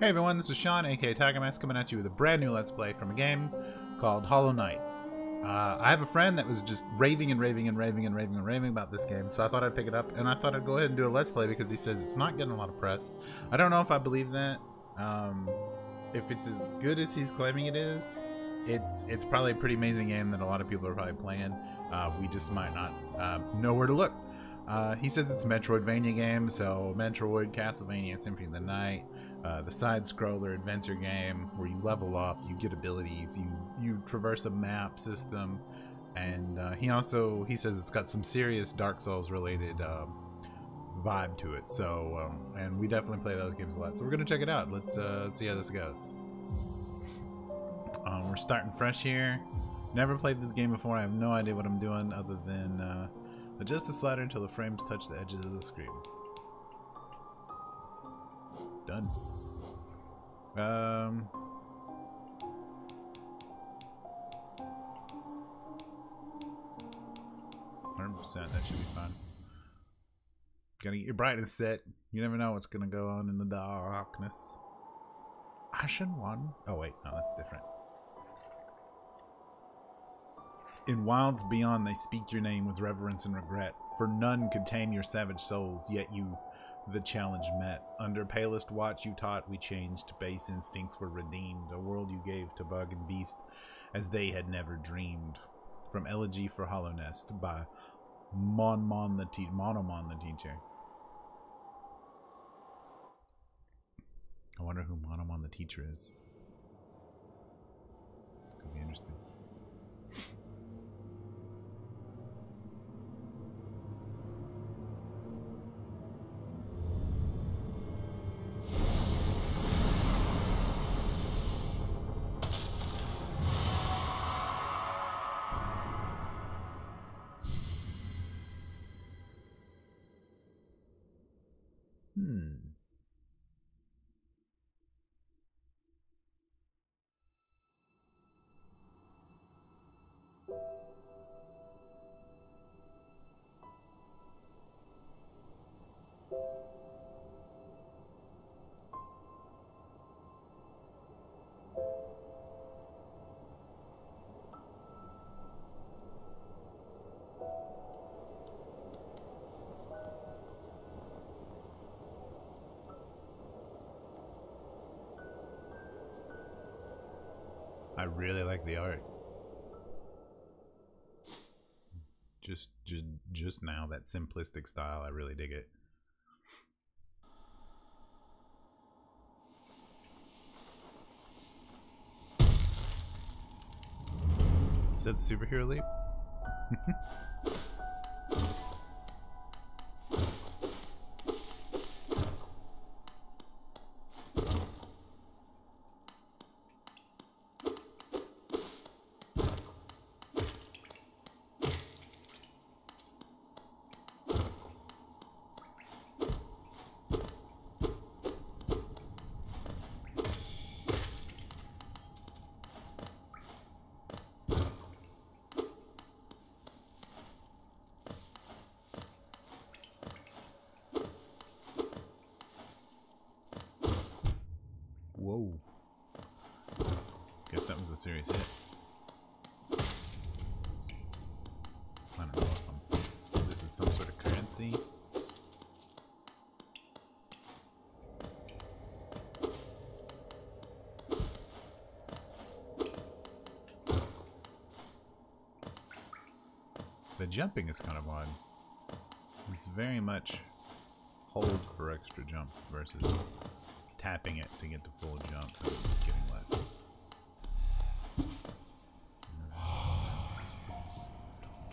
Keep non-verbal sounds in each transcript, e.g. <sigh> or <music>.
Hey everyone, this is Sean, aka Tigermask, coming at you with a brand new Let's Play from a game called Hollow Knight. Uh, I have a friend that was just raving and raving and raving and raving and raving about this game, so I thought I'd pick it up, and I thought I'd go ahead and do a Let's Play because he says it's not getting a lot of press. I don't know if I believe that. Um, if it's as good as he's claiming it is, it's it's probably a pretty amazing game that a lot of people are probably playing. Uh, we just might not uh, know where to look. Uh, he says it's Metroidvania game, so Metroid, Castlevania, Symphony of the Night, uh, the side-scroller adventure game where you level up, you get abilities, you you traverse a map system, and uh, he also he says it's got some serious Dark Souls related um, vibe to it. So um, and we definitely play those games a lot. So we're gonna check it out. Let's uh, see how this goes. Um, we're starting fresh here. Never played this game before. I have no idea what I'm doing other than uh, adjust the slider until the frames touch the edges of the screen. Done. Um. Hundred percent. That should be fine. Gotta get your brightness set. You never know what's gonna go on in the darkness. Ashen one. Oh wait, no, that's different. In wilds beyond, they speak your name with reverence and regret, for none could tame your savage souls. Yet you the challenge met. Under palest watch you taught we changed, base instincts were redeemed, a world you gave to bug and beast as they had never dreamed. From Elegy for Hallownest by Mon Mon the te- Monomon the teacher. I wonder who Monomon the teacher is. Could be interesting. Hmm. Really like the art. Just just just now that simplistic style, I really dig it. Is that superhero leap? <laughs> serious hit. This is some sort of currency. The jumping is kind of odd. It's very much hold for extra jump versus tapping it to get the full jump and getting less.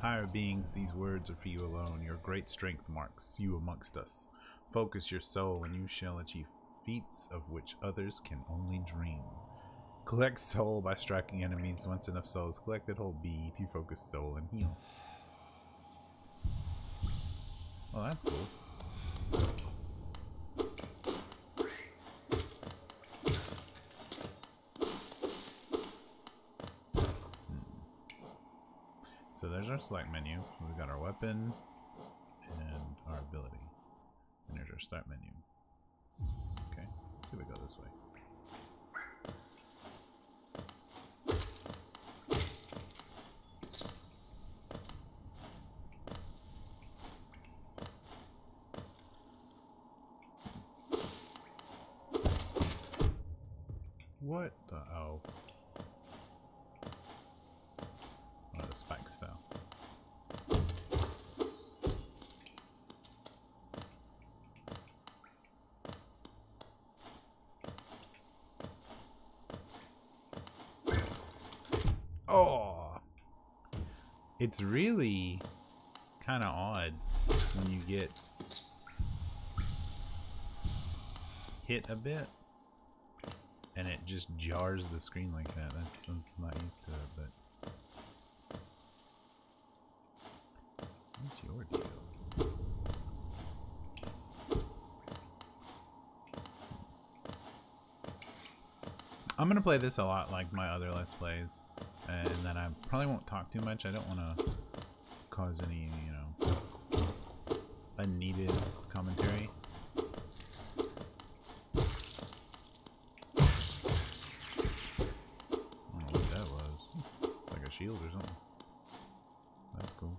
Higher beings, these words are for you alone. Your great strength marks you amongst us. Focus your soul, and you shall achieve feats of which others can only dream. Collect soul by striking enemies. Once enough souls collected, hold B to focus soul and heal. Well, that's cool. So there's select menu. We've got our weapon and our ability. And there's our start menu. Okay, let's see if we go this way. What the? Oh. One of the spikes fell. Oh! It's really kind of odd when you get hit a bit and it just jars the screen like that. That's I'm not used to it, but what's your deal? I'm gonna play this a lot like my other Let's Plays, and then I probably won't talk too much. I don't want to cause any, you know, unneeded commentary. shield or something. That's cool.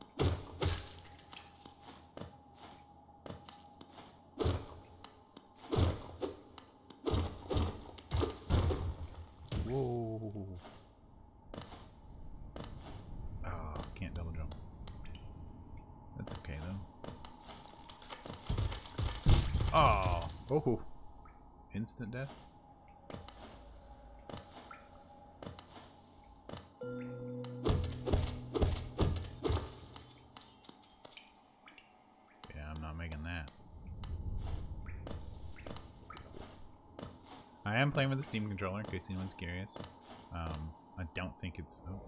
Whoa. Oh, can't double jump. That's okay though. Oh. Oh. Instant death? Yeah, I'm not making that. I am playing with the Steam controller, in case anyone's curious. Um, I don't think it's... Oh.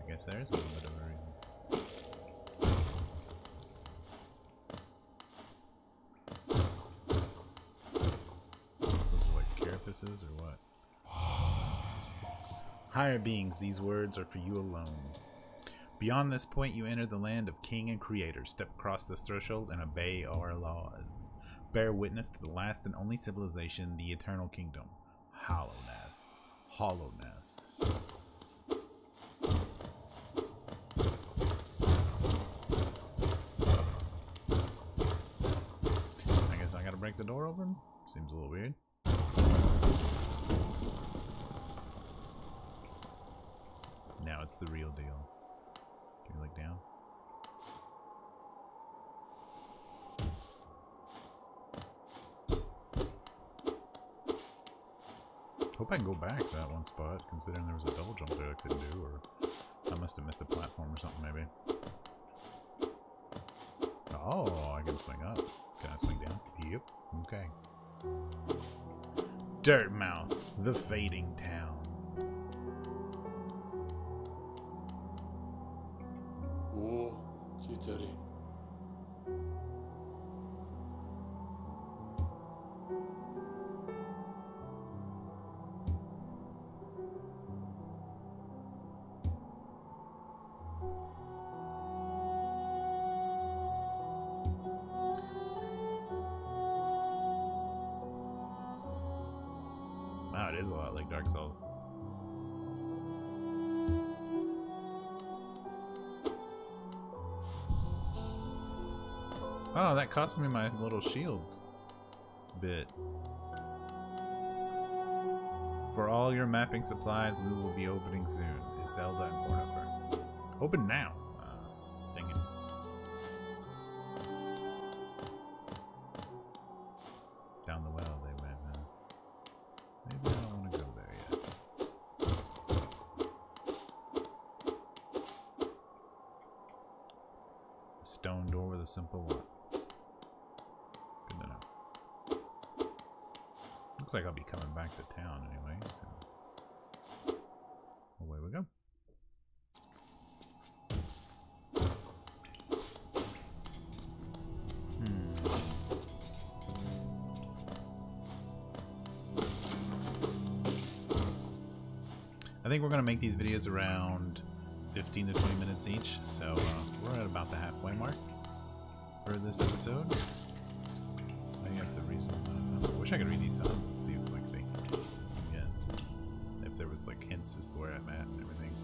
I guess there is a little bit of a reason. Those are like carapaces or what? Higher beings, these words are for you alone. Beyond this point, you enter the land of King and Creator. Step across this threshold and obey our laws bear witness to the last and only civilization, the Eternal Kingdom. Hollow Nest. Hollow Nest. I guess I gotta break the door open? Seems a little weird. It's the real deal. Can you look down? Hope I can go back that one spot, considering there was a double jump there I couldn't do, or I must have missed a platform or something maybe. Oh, I can swing up. Can I swing down? Yep. Okay. Dirtmouth, the fading town. Wow, it is a lot like Dark Souls. Oh, that cost me my little shield bit. For all your mapping supplies, we will be opening soon. Iselda and Cornifer. Open now. Uh. Down the well they went? Maybe I don't want to go there yet. Stone door with a simple lock. Good to know. Looks like I'll be coming back to town anyway, so. Away we go. Hmm. I think we're going to make these videos around 15 to 20 minutes each, so uh, we're at about the halfway mark for this episode. Wish I could read these signs and see if like they yeah, if there was like hints as to where I'm at and everything.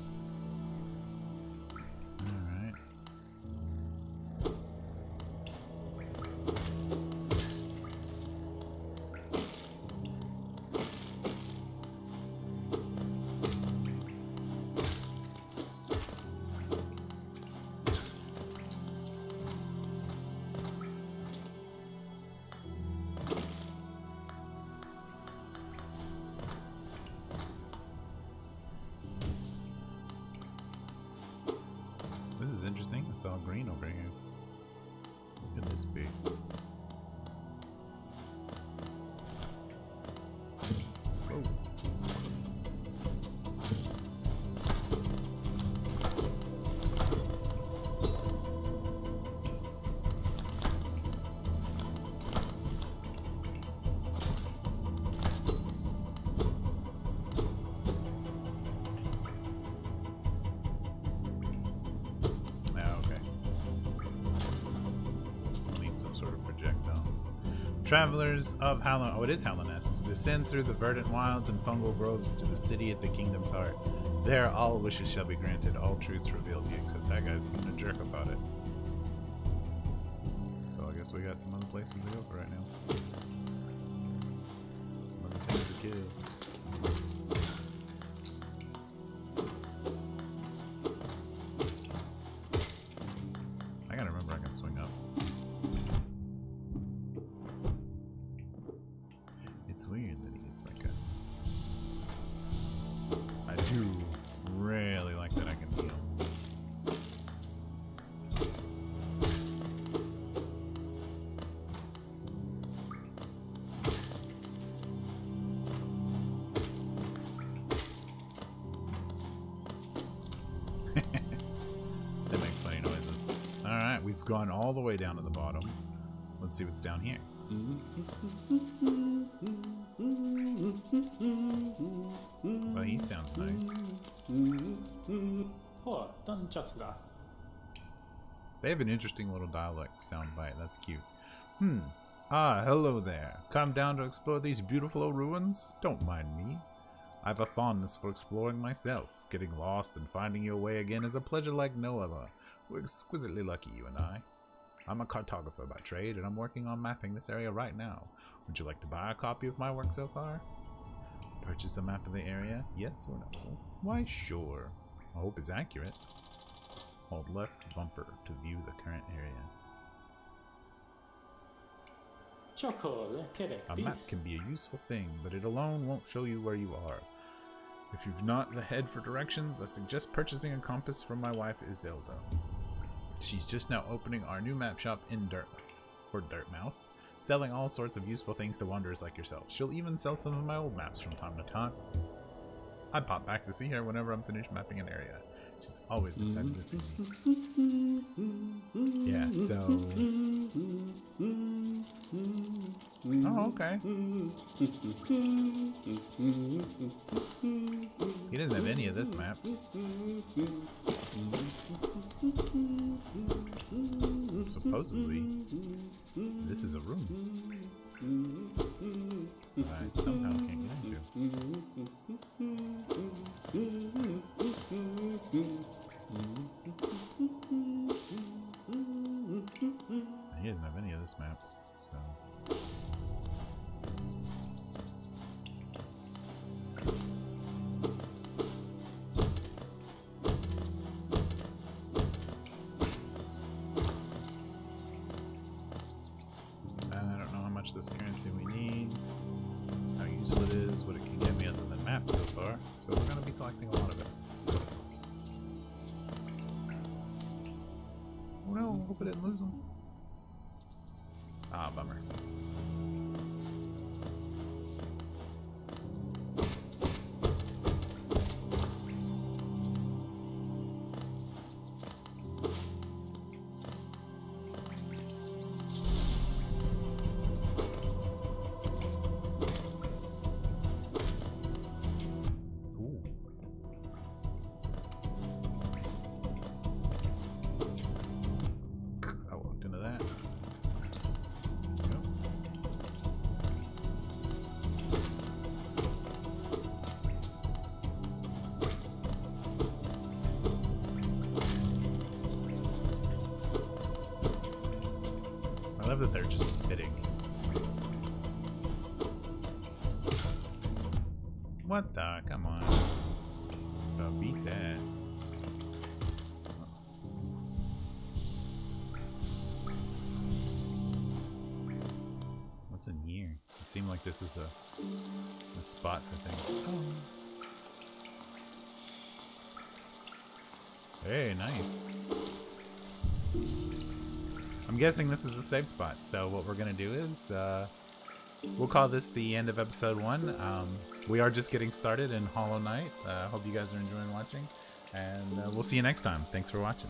Travelers of Howlin... Oh, it is Hallownest. Descend through the verdant wilds and fungal groves to the city at the kingdom's heart. There, all wishes shall be granted, all truths revealed to you, except that guy's being a jerk about it. So I guess we got some other places to go for right now. Some other things to kill. gone all the way down to the bottom. Let's see what's down here. Well, he sounds nice. Oh, They have an interesting little dialect soundbite. That's cute. Hmm. Ah, hello there. Come down to explore these beautiful old ruins? Don't mind me. I've a fondness for exploring myself. Getting lost and finding your way again is a pleasure like no other. We're exquisitely lucky, you and I. I'm a cartographer by trade, and I'm working on mapping this area right now. Would you like to buy a copy of my work so far? Purchase a map of the area? Yes or no? Why, sure. I hope it's accurate. Hold left bumper to view the current area. A map can be a useful thing, but it alone won't show you where you are. If you've not the head for directions, I suggest purchasing a compass from my wife Iselda. She's just now opening our new map shop in Dartmouth, or Dirtmouth, selling all sorts of useful things to wanderers like yourself. She'll even sell some of my old maps from time to time. I pop back to see her whenever I'm finished mapping an area. She's always excited to see me. <laughs> Yeah, so. Oh, okay. He doesn't have any of this map. Supposedly, this is a room. I somehow can't get into. He doesn't have any of this map, collecting a lot of it. Oh no, hope I didn't lose them. Ah, bummer. That they're just spitting. What the? Come on. Oh, beat that. What's in here? It seemed like this is a, a spot for things. Hey, nice. I'm guessing this is a safe spot. So what we're gonna do is uh, we'll call this the end of episode one. Um, we are just getting started in Hollow Knight. I uh, hope you guys are enjoying watching, and uh, we'll see you next time. Thanks for watching.